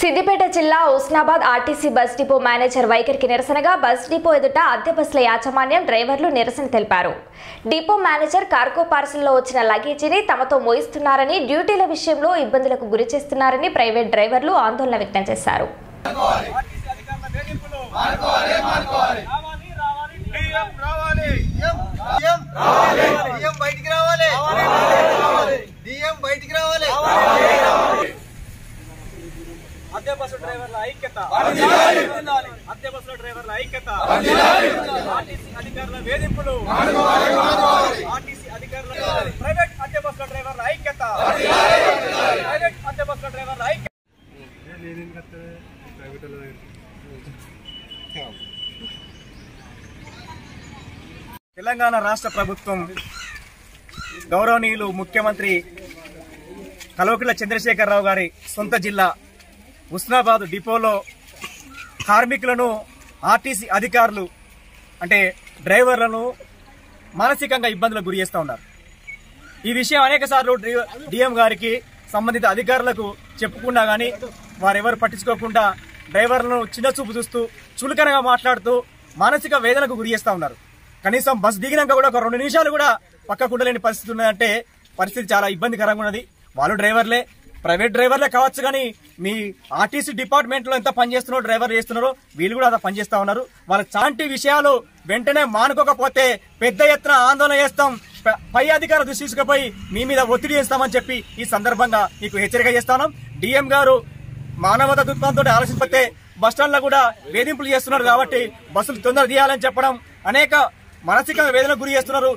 సిద్దిపేట జిల్లా Husnabad RTC bus depot manager వైఖరికి నిరసనగా బస్ డిపో ఎదుట అద్దె బస్సుల యాజమాన్యం డ్రైవర్లు నిరసన తెలిపారు. డిపో మేనేజర్ కార్గో పార్సల్లో వచ్చిన లగేజీని తమతో మోయిస్తున్నారని డ్యూటీల విషయంలో ఇబ్బందులకు గురి చేస్తున్నారని ప్రైవేట్ డ్రైవర్లు ఆందోళన వ్యక్తం చేశారు డిఎం రావాలి డిఎం డిఎం బయటికి రావాలి డిఎం బయటికి రావాలి అద్దె బస్సు డ్రైవర్ల ఐక్యత. అద్దె బస్సుల డ్రైవర్ల ఐక్యత. ఆర్టీసీ అధికారుల వేధింపులు. ఆర్టీసీ అధికారుల ప్రైవేట్ అద్దె బస్సుల డ్రైవర్ల ఐక్యత. ప్రైవేట్ అద్దె బస్సుల డ్రైవర్ల ఐక్యత. తెలంగాణ రాష్ట్ర ప్రభుత్వం గౌరవనీయులు ముఖ్యమంత్రి కల్వకుల చంద్రశేఖరరావు గారి సొంత జిల్లా ఉస్నాబాద్ డిపోలో కార్మికులను ఆర్టీసీ అధికారులు అంటే డ్రైవర్లను మానసికంగా ఇబ్బందులకు గురి చేస్తూ ఉన్నారు. ఈ విషయం అనేక సార్లు డిఎం గారికి సంబంధిత అధికారులకు చెప్పుకున్నా కానీ వారెవరు పట్టించుకోకుండా డ్రైవర్లను చిన్న చూపు చూస్తూ చులకనగా మాట్లాడుతూ మానసిక వేదనకు గురి చేస్తూ ఉన్నారు. కనీసం బస్ దిగినాక కూడా ఒక రెండు నిమిషాలు కూడా పక్కకు ఉండలేని పరిస్థితి ఉన్నదంటే పరిస్థితి చాలా ఇబ్బందికరంగా ఉన్నది. వాళ్ళు డ్రైవర్లే ప్రైవేట్ డ్రైవర్లే కావచ్చు కానీ మీ ఆర్టీసీ డిపార్ట్మెంట్లో ఎంత పనిచేస్తున్నారో డ్రైవర్ చేస్తున్నారో వీళ్ళు కూడా అలా పనిచేస్తూ ఉన్నారు. వాళ్ళ చాంటి విషయాలు వెంటనే మానుకోకపోతే పెద్ద ఎత్తున ఆందోళన చేస్తాం. ప- పై అధికారులు దృష్టి తీసుకుపోయి మీ మీద ఒత్తిడి చేస్తామని చెప్పి ఈ సందర్భంగా మీకు హెచ్చరిక చేస్తాను డిఎం గారు మానవత దృక్పథంతో ఆలోచించకపోతే బస్ కూడా వేధింపులు చేస్తున్నారు కాబట్టి బస్సులు తొందర తీయాలని చెప్పడం అనేక మానసిక వేదనకు గురి చేస్తున్నారు.